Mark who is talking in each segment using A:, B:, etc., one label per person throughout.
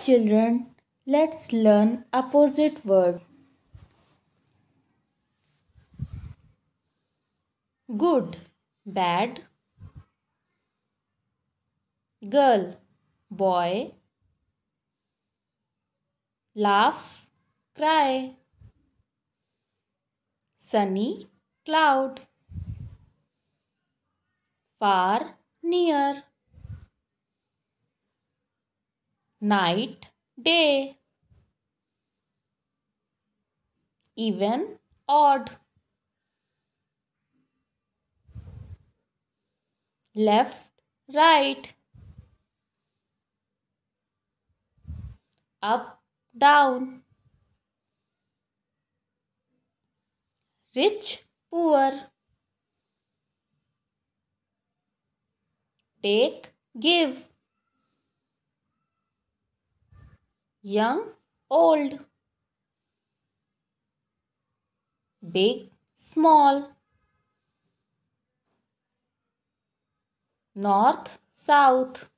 A: children, let's learn opposite word. Good, bad. Girl, boy. Laugh, cry. Sunny, cloud. Far, near night, day, even, odd, left, right, up, down, rich, poor, take, give. Young, old, big, small, north, south,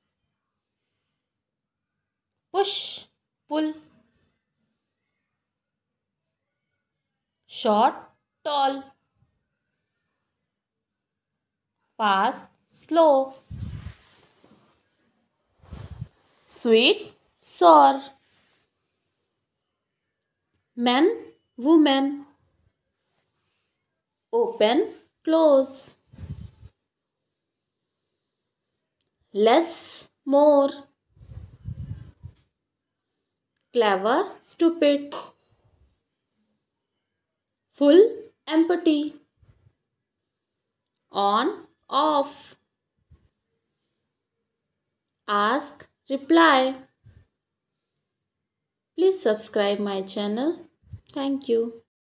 A: push, pull, short, tall, fast, slow, sweet, sour men, women, open, close, less, more, clever, stupid, full, empty, on, off, ask, reply. Please subscribe my channel. Thank you.